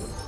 you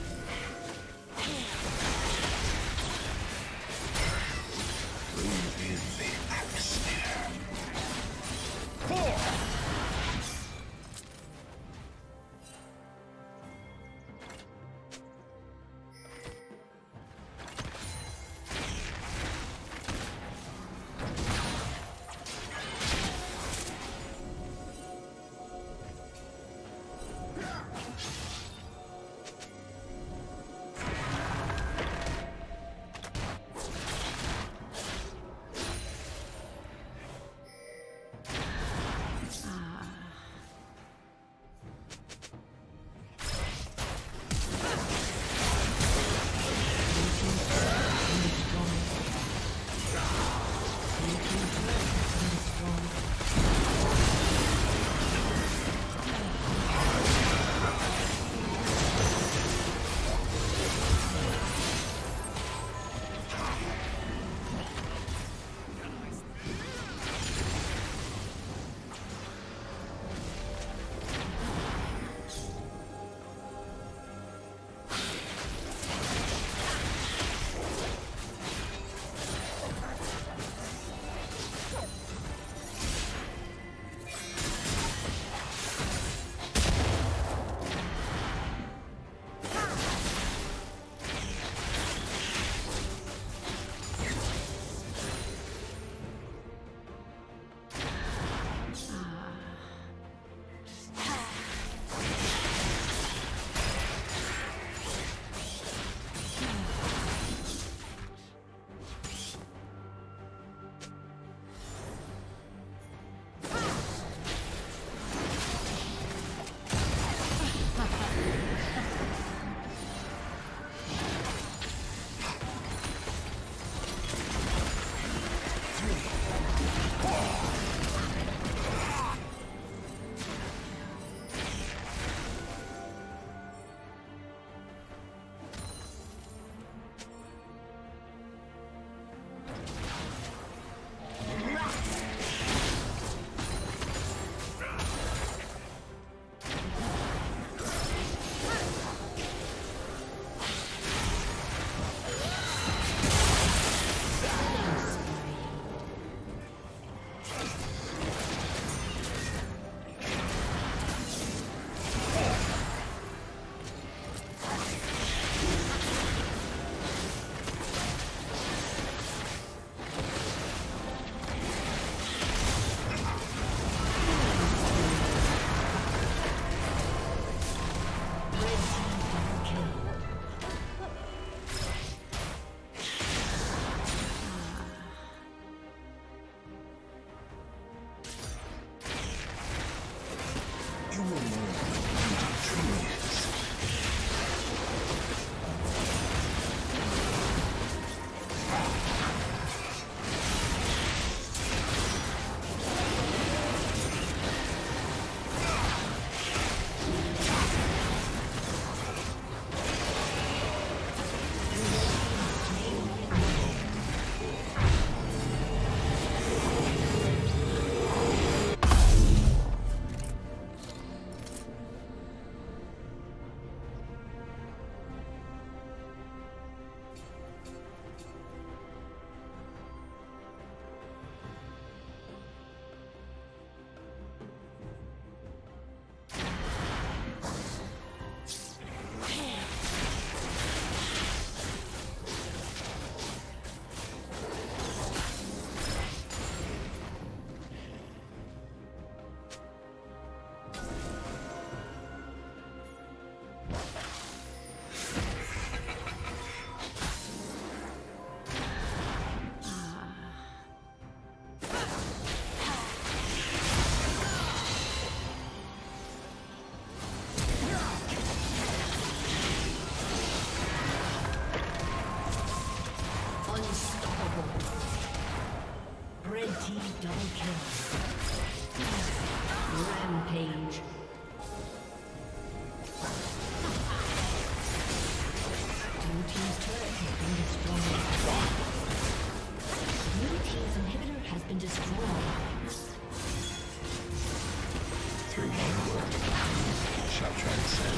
i'm trying to say.